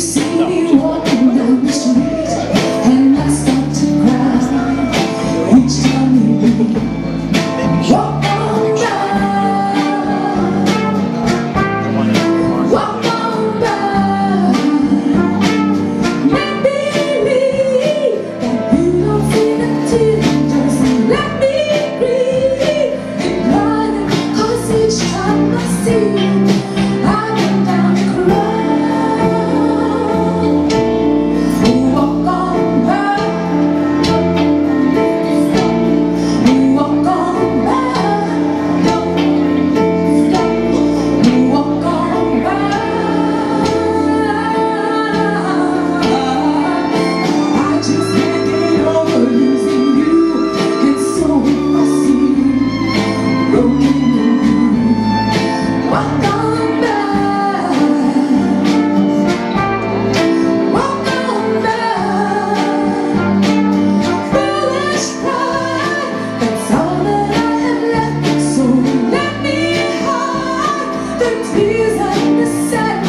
see no. me He's like the sun.